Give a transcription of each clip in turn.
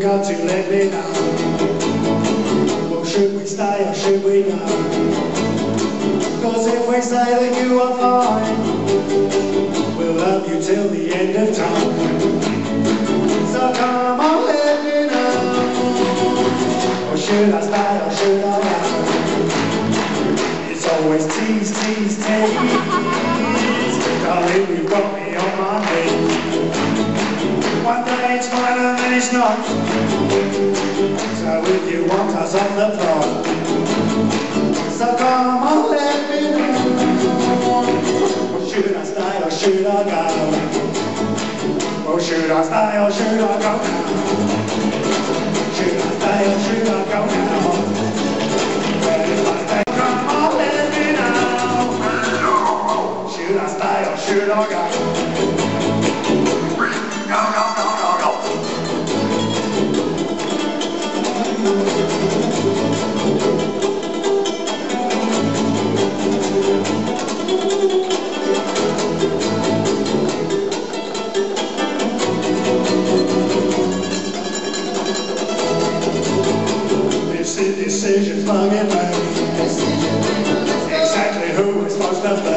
got to let me know. Well, should we stay or should we go? Cause if we say that you are fine, we'll love you till the end of time. So come on, let me know. Or should I stay or should I go? It's always tease, tease, tease. Darling, you got me on my knees. One day it's fine it's not. So if you want us on the floor, so come on, let me know. Should I stay or should I go? Or should I stay or should I go now? Should I stay or should I go now? Well, if I stay, come on, let me know. Should I stay or should I go? Decisions long and made. Exactly who we're supposed to be.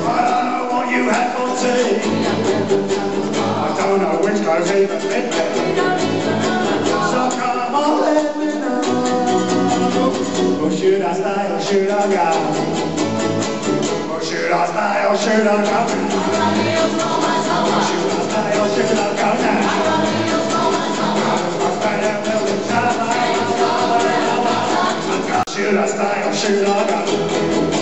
I don't know what you had for tea. I don't know which clothes even fit me. So come on, let me know. Or should I stay or should I go? Or should I stay or should I go? Should I stay or should I go?